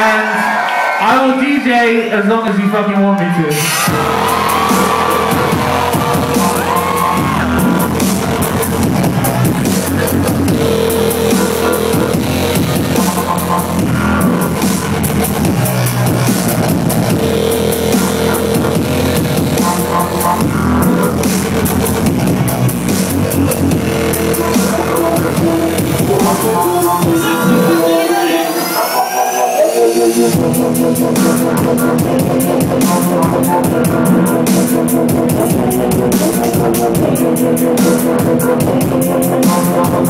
And I will DJ as long as you fucking want me to. I'm